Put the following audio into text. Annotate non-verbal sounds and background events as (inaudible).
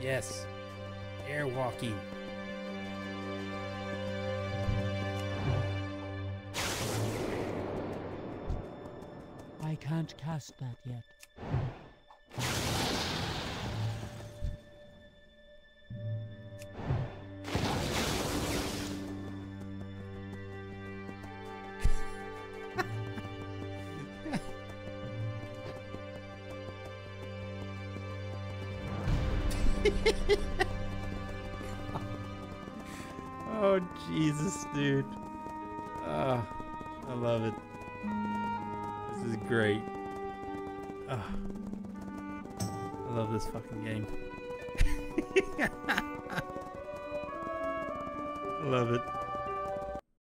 Yes. Air walking. I can't cast that yet. (laughs) Oh, Jesus, dude. Ah, I love it. This is great. Ah. I love this fucking game. (laughs) I love it.